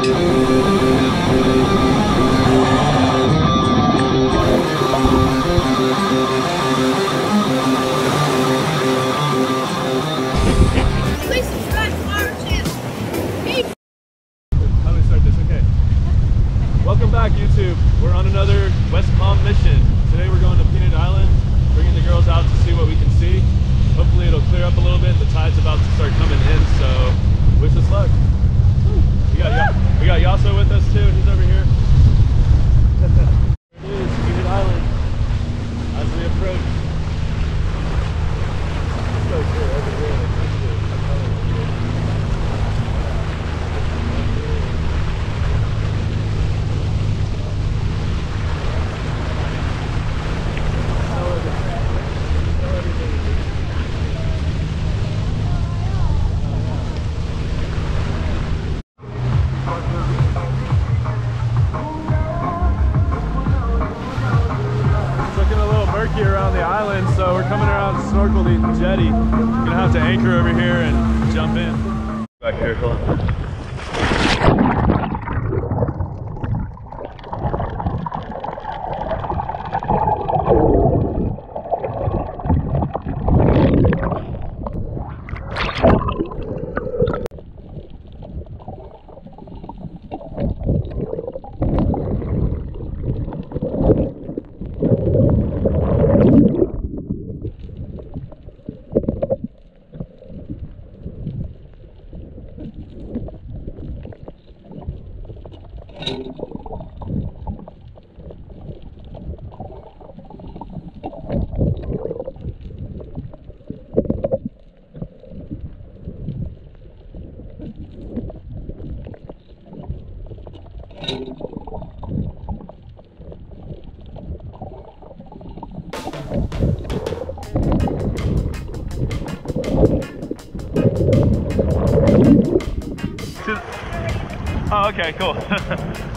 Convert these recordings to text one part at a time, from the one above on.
Please Gonna have to anchor over here and jump in. Back here, hold on. Oh, okay, cool.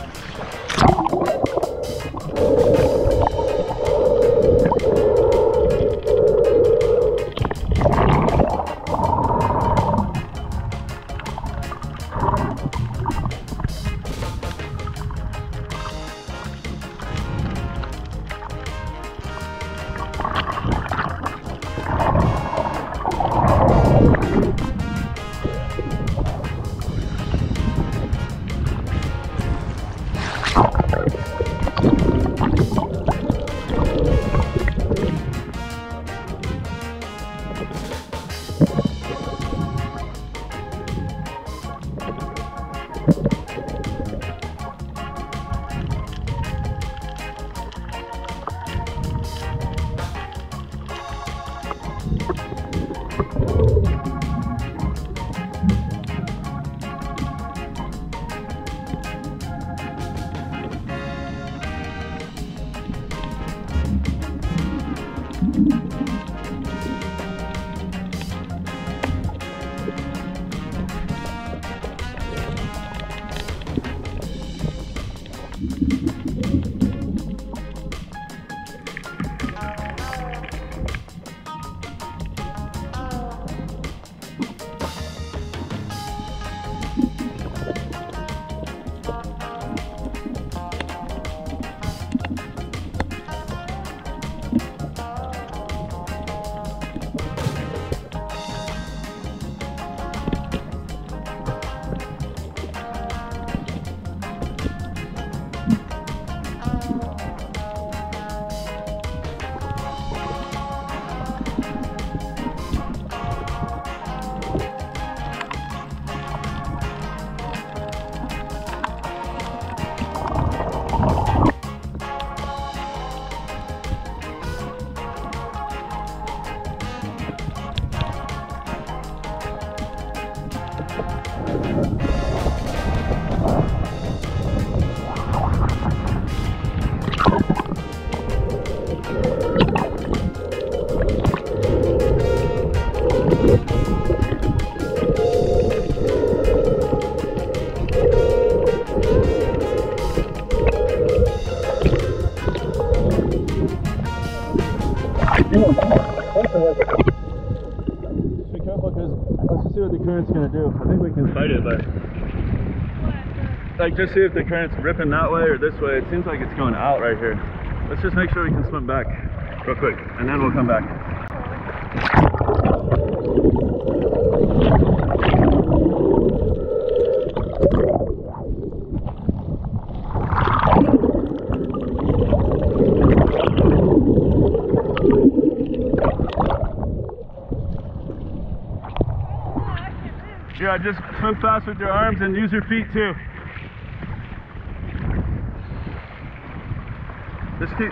be careful because let's just see what the current's gonna do. I think we can fight it, but like just see if the current's ripping that way or this way. It seems like it's going out right here. Let's just make sure we can swim back real quick and then we'll come back. Yeah, just swim fast with your arms and use your feet too. Just keep,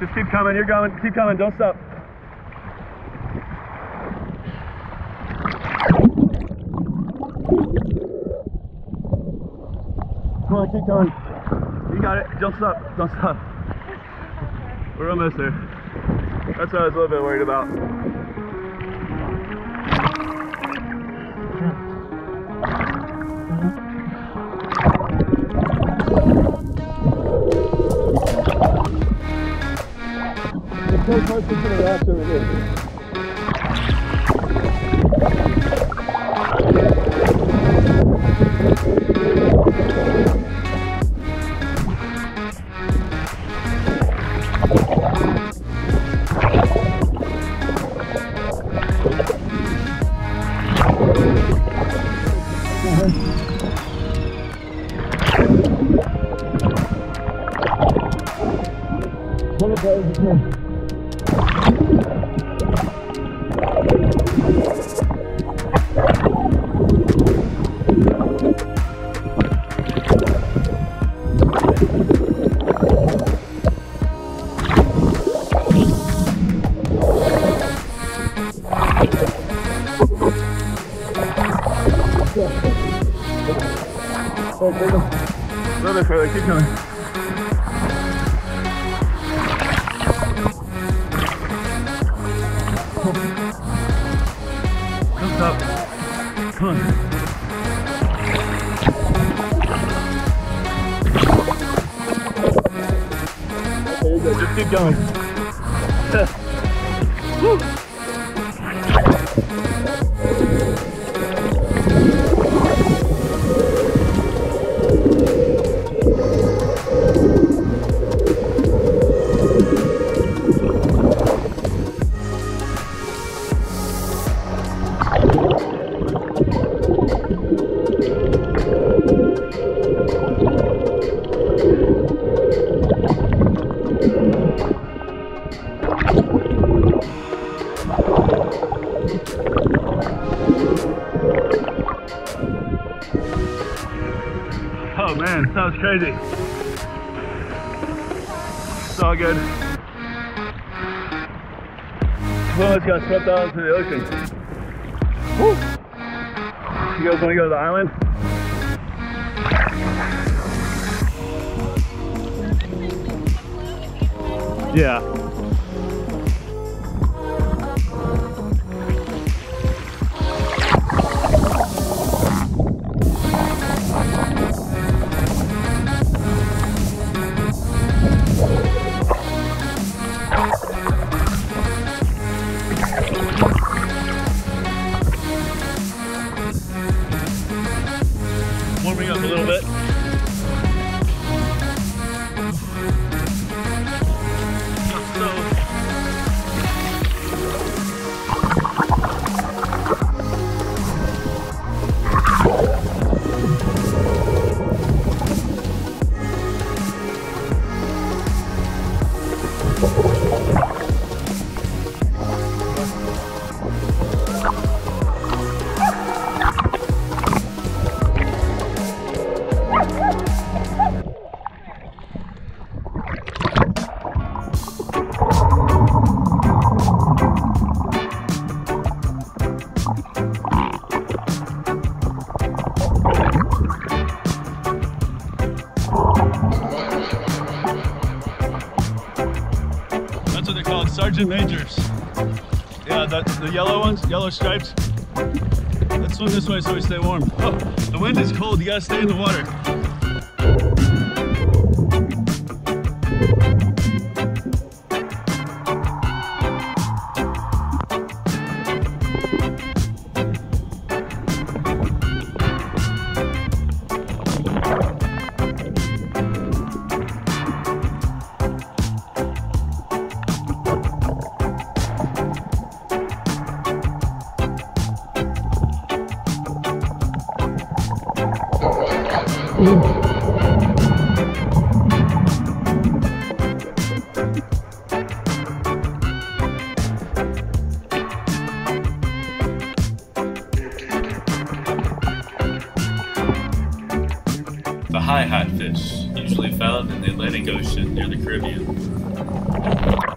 just keep coming. You're going. Keep coming. Don't stop. Come on, keep going. You got it. Don't stop. Don't stop. We're almost there. That's what I was a little bit worried about. No close to the rocks over here. A little bit further. Keep coming. Don't stop. Come on. There you go. Just keep going. Woo. Crazy. It's all good. We almost got swept out into the ocean. Woo. You guys want to go to the island? Yeah. Warming up a little bit. That's what they're called, sergeant majors. Yeah, the, the yellow ones, yellow stripes. Let's swim this way so we stay warm. Oh, the wind is cold, you gotta stay in the water. High hat fish, usually found in the Atlantic Ocean near the Caribbean.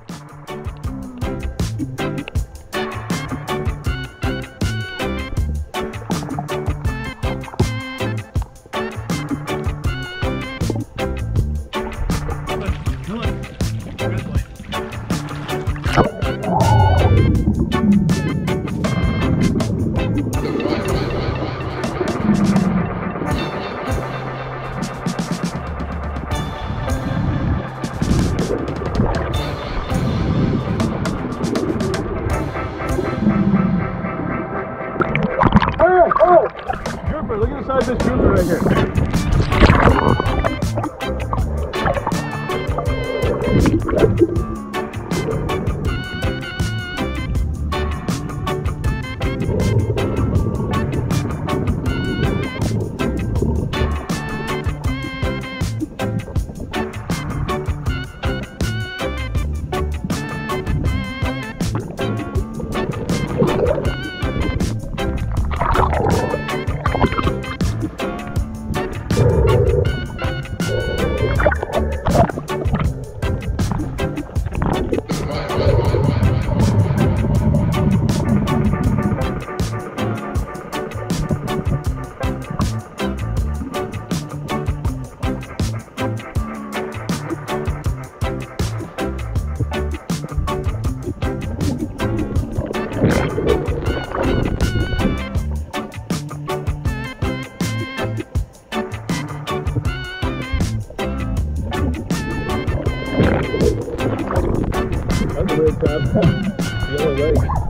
That's a weird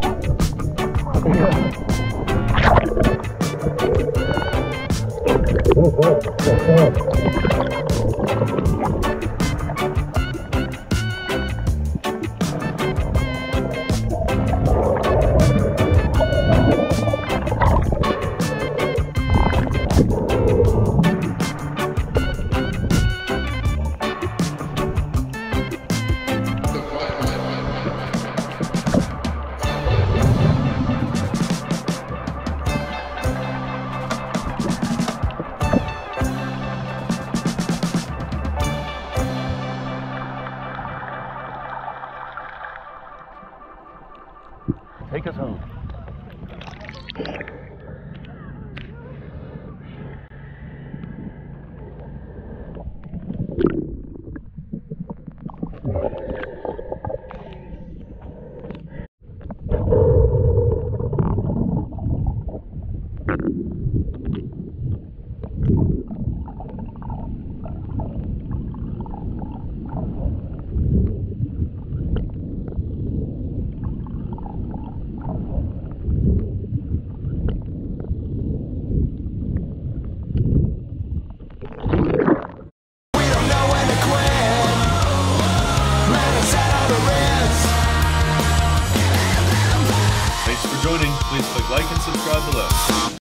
Take us home.